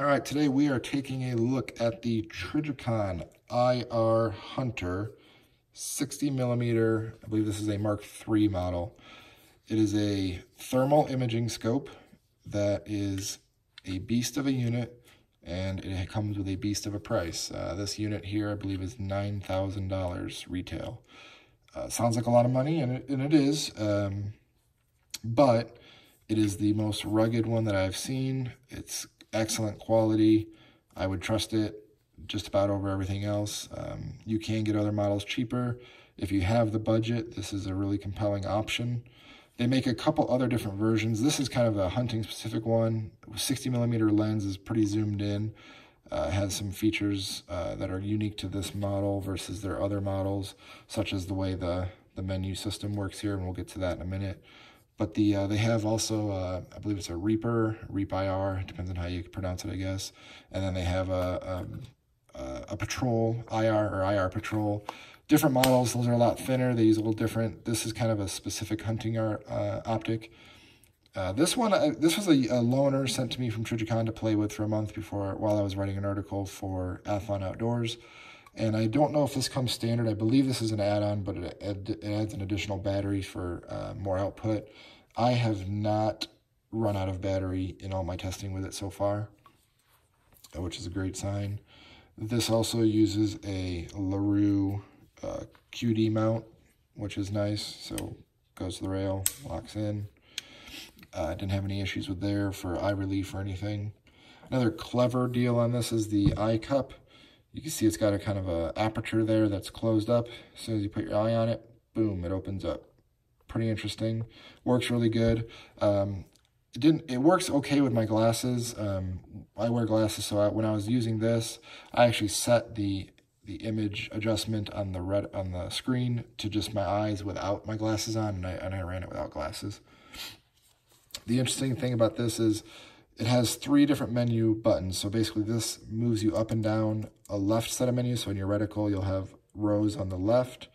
All right, today we are taking a look at the Trijicon IR Hunter 60 millimeter, I believe this is a Mark III model. It is a thermal imaging scope that is a beast of a unit and it comes with a beast of a price. Uh, this unit here, I believe, is $9,000 retail. Uh, sounds like a lot of money, and it, and it is, um, but it is the most rugged one that I've seen. It's excellent quality. I would trust it just about over everything else. Um, you can get other models cheaper. If you have the budget, this is a really compelling option. They make a couple other different versions. This is kind of a hunting specific one. 60 millimeter lens is pretty zoomed in. Uh, has some features uh, that are unique to this model versus their other models, such as the way the, the menu system works here, and we'll get to that in a minute. But the uh, they have also, uh, I believe it's a Reaper, Reap IR, depends on how you pronounce it, I guess. And then they have a, um, a, a Patrol IR or IR Patrol. Different models, those are a lot thinner. They use a little different. This is kind of a specific hunting art, uh, optic. Uh, this one, uh, this was a, a, loaner sent to me from Trijicon to play with for a month before, while I was writing an article for Athlon Outdoors. And I don't know if this comes standard. I believe this is an add-on, but it, it, adds an additional battery for uh, more output. I have not run out of battery in all my testing with it so far, which is a great sign. This also uses a LaRue uh, QD mount, which is nice. So goes to the rail, locks in. Uh, didn't have any issues with there for eye relief or anything. Another clever deal on this is the eye cup. You can see it's got a kind of a aperture there that's closed up. As soon as you put your eye on it, boom, it opens up. Pretty interesting. Works really good. Um, it didn't. It works okay with my glasses. Um, I wear glasses, so I, when I was using this, I actually set the the image adjustment on the red on the screen to just my eyes without my glasses on, and I, and I ran it without glasses. The interesting thing about this is it has three different menu buttons. So basically this moves you up and down a left set of menus. So in your reticle, you'll have rows on the left,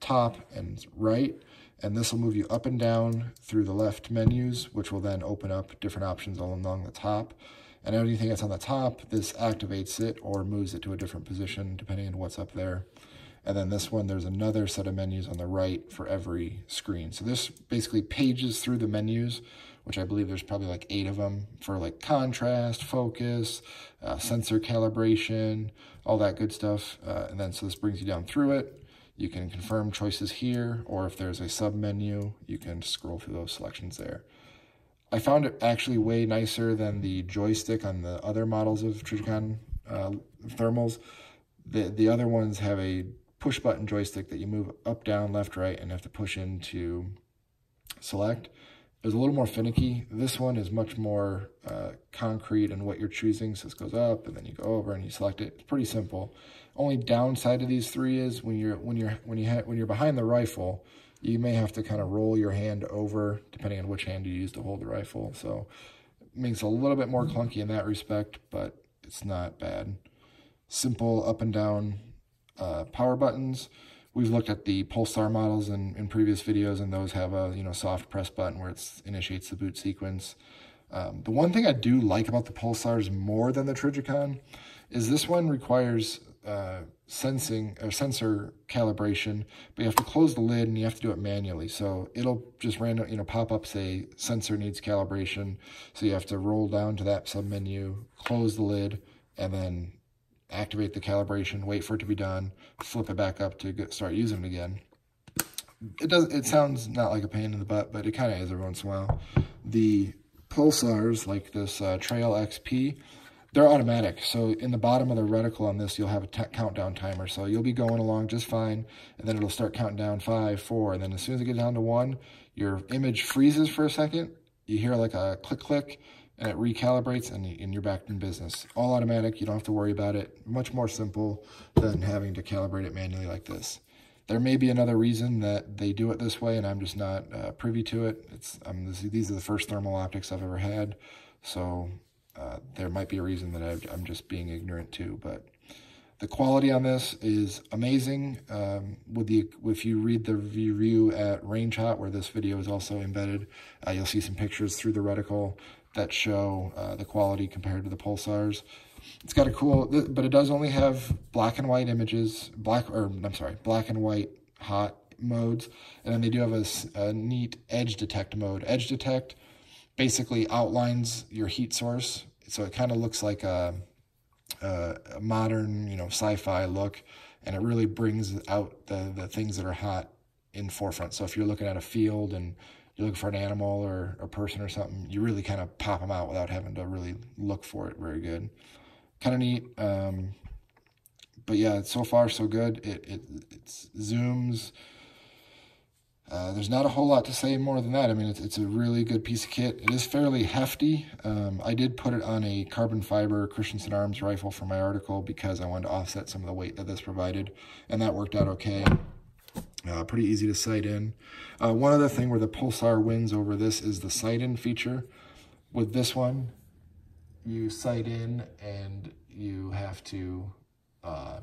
top, and right. And this will move you up and down through the left menus, which will then open up different options all along the top. And anything that's on the top, this activates it or moves it to a different position depending on what's up there. And then this one, there's another set of menus on the right for every screen. So this basically pages through the menus which I believe there's probably like eight of them for like contrast, focus, uh, sensor calibration, all that good stuff. Uh, and then so this brings you down through it. You can confirm choices here, or if there's a sub menu, you can scroll through those selections there. I found it actually way nicer than the joystick on the other models of Trijicon uh, thermals. The, the other ones have a push button joystick that you move up, down, left, right, and have to push in to select is a little more finicky. This one is much more uh, concrete in what you're choosing. So this goes up and then you go over and you select it. It's pretty simple. Only downside of these three is when you're when you're when you when you're behind the rifle, you may have to kind of roll your hand over depending on which hand you use to hold the rifle. So it makes a little bit more clunky in that respect, but it's not bad. Simple up and down uh, power buttons. We've looked at the Pulsar models in, in previous videos, and those have a you know soft press button where it initiates the boot sequence. Um, the one thing I do like about the Pulsars more than the Trijicon is this one requires uh, sensing or sensor calibration, but you have to close the lid and you have to do it manually. So it'll just random, you know, pop up say sensor needs calibration. So you have to roll down to that sub menu, close the lid, and then activate the calibration, wait for it to be done, flip it back up to get, start using it again. It does. It sounds not like a pain in the butt, but it kind of is every once in a while. The pulsars, like this uh, Trail XP, they're automatic. So in the bottom of the reticle on this, you'll have a countdown timer. So you'll be going along just fine, and then it'll start counting down five, four, and then as soon as it gets down to one, your image freezes for a second. You hear like a click, click, and it recalibrates and, and you're back in business. All automatic, you don't have to worry about it. Much more simple than having to calibrate it manually like this. There may be another reason that they do it this way and I'm just not uh, privy to it. It's um, this, These are the first thermal optics I've ever had, so uh, there might be a reason that i am just being ignorant to, but the quality on this is amazing. Um, with the If you read the review at Range Hot, where this video is also embedded, uh, you'll see some pictures through the reticle that show uh, the quality compared to the Pulsars. It's got a cool, but it does only have black and white images, black, or I'm sorry, black and white hot modes. And then they do have a, a neat edge detect mode. Edge detect basically outlines your heat source. So it kind of looks like a, a, a modern, you know, sci-fi look. And it really brings out the, the things that are hot in forefront. So if you're looking at a field and you're looking for an animal or a person or something, you really kind of pop them out without having to really look for it very good. Kind of neat. Um, but yeah, so far so good. It, it, it zooms uh, there's not a whole lot to say more than that. I mean, it's, it's a really good piece of kit. It is fairly hefty. Um, I did put it on a carbon fiber Christensen Arms rifle for my article because I wanted to offset some of the weight that this provided, and that worked out okay. Uh, pretty easy to sight in. Uh, one other thing where the Pulsar wins over this is the sight in feature. With this one, you sight in and you have to uh,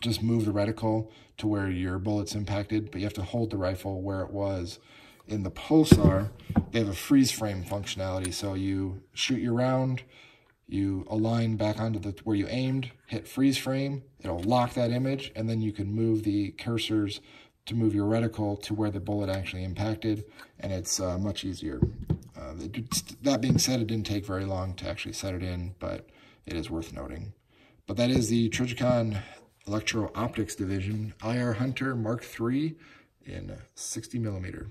just move the reticle to where your bullet's impacted, but you have to hold the rifle where it was. In the Pulsar, they have a freeze frame functionality. So you shoot your round, you align back onto the where you aimed, hit freeze frame, it'll lock that image, and then you can move the cursors to move your reticle to where the bullet actually impacted, and it's uh, much easier. Uh, that being said, it didn't take very long to actually set it in, but it is worth noting. But that is the Trijicon Electro Optics Division IR Hunter Mark III in 60 millimeter.